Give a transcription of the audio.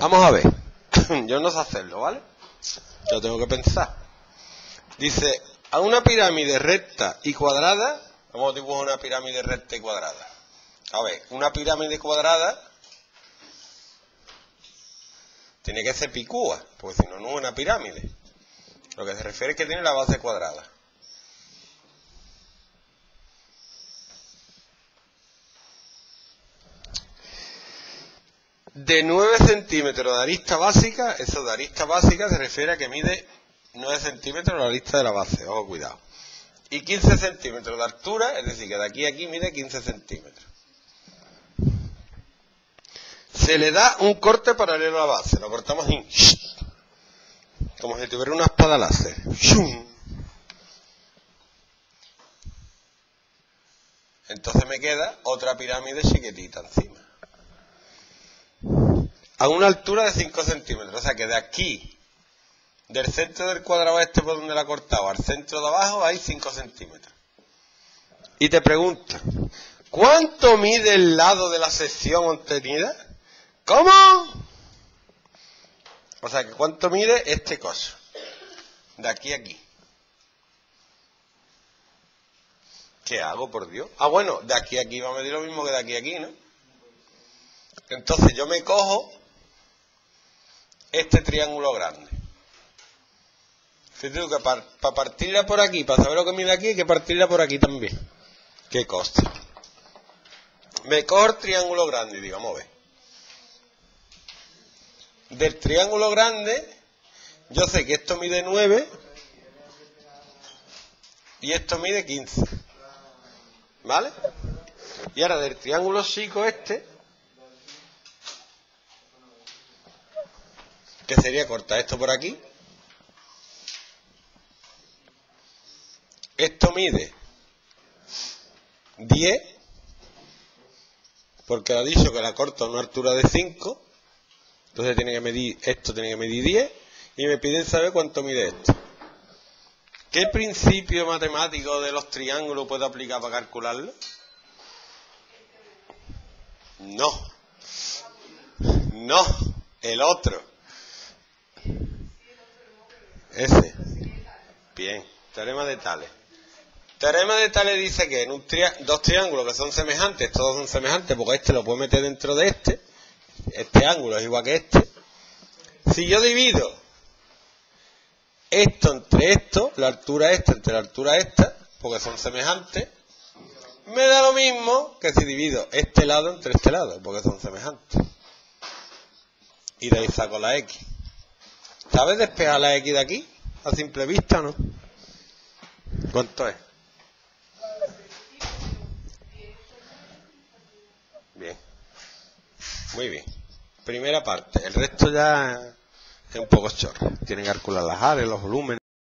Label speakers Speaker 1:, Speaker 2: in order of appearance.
Speaker 1: Vamos a ver. Yo no sé hacerlo, ¿vale? Yo tengo que pensar. Dice, a una pirámide recta y cuadrada, vamos a dibujar una pirámide recta y cuadrada. A ver, una pirámide cuadrada tiene que ser picúa, porque si no, no es una pirámide. Lo que se refiere es que tiene la base cuadrada. De 9 centímetros de arista básica, eso de arista básica se refiere a que mide 9 centímetros la arista de la base, ojo cuidado. Y 15 centímetros de altura, es decir, que de aquí a aquí mide 15 centímetros. Se le da un corte paralelo a la base, lo cortamos así, como si tuviera una espada láser. Entonces me queda otra pirámide chiquitita encima a una altura de 5 centímetros. O sea que de aquí, del centro del cuadrado este por donde la he cortado, al centro de abajo hay 5 centímetros. Y te pregunta, ¿cuánto mide el lado de la sección obtenida? ¿Cómo? O sea que ¿cuánto mide este coso? De aquí a aquí. ¿Qué hago, por Dios? Ah, bueno, de aquí a aquí va a medir lo mismo que de aquí a aquí, ¿no? Entonces yo me cojo este triángulo grande. Fíjate que para, partirla por aquí, para saber lo que mide aquí, hay que partirla por aquí también. ¿Qué coste? Me cojo el triángulo grande y digamos, ve. Del triángulo grande, yo sé que esto mide 9 y esto mide 15. ¿Vale? Y ahora del triángulo chico este, que sería cortar esto por aquí. Esto mide 10, porque ha dicho que la corto a una altura de 5, entonces tiene que medir, esto tiene que medir 10, y me piden saber cuánto mide esto. ¿Qué principio matemático de los triángulos puedo aplicar para calcularlo? No. No, el otro. Ese. Bien. Teorema de Tales. Teorema de Tales dice que en un dos triángulos que son semejantes, todos son semejantes, porque este lo puedo meter dentro de este. Este ángulo es igual que este. Si yo divido esto entre esto, la altura esta entre la altura esta, porque son semejantes, me da lo mismo que si divido este lado entre este lado, porque son semejantes. Y de ahí saco la X. ¿Sabes despejar la X de aquí? A simple vista, ¿no? ¿Cuánto es? Bien. Muy bien. Primera parte. El resto ya es un poco chorro. Tienen que calcular las áreas, los volúmenes.